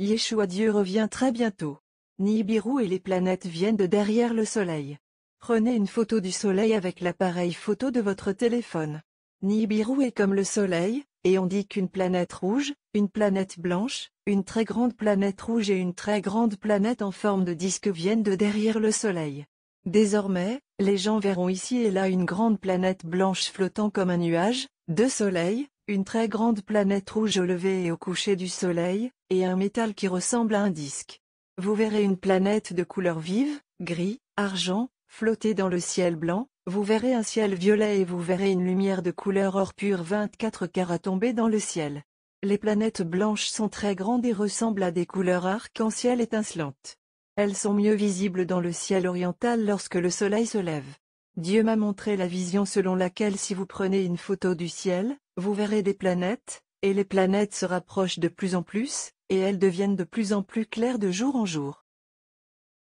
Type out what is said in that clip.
Yeshua Dieu revient très bientôt. Nibiru et les planètes viennent de derrière le Soleil. Prenez une photo du Soleil avec l'appareil photo de votre téléphone. Nibiru est comme le Soleil, et on dit qu'une planète rouge, une planète blanche, une très grande planète rouge et une très grande planète en forme de disque viennent de derrière le Soleil. Désormais, les gens verront ici et là une grande planète blanche flottant comme un nuage, deux soleils, une très grande planète rouge au lever et au coucher du soleil, et un métal qui ressemble à un disque. Vous verrez une planète de couleur vive, gris, argent, flotter dans le ciel blanc, vous verrez un ciel violet et vous verrez une lumière de couleur or pur 24 carats tomber dans le ciel. Les planètes blanches sont très grandes et ressemblent à des couleurs arc-en-ciel étincelantes. Elles sont mieux visibles dans le ciel oriental lorsque le soleil se lève. Dieu m'a montré la vision selon laquelle si vous prenez une photo du ciel, vous verrez des planètes, et les planètes se rapprochent de plus en plus, et elles deviennent de plus en plus claires de jour en jour.